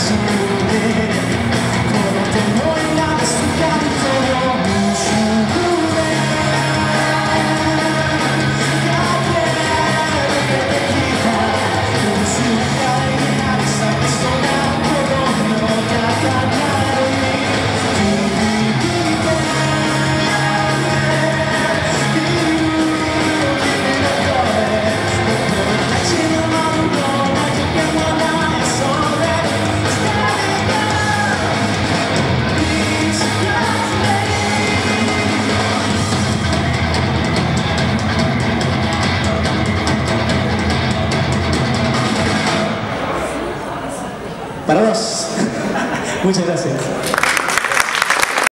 Yes. Muchas gracias.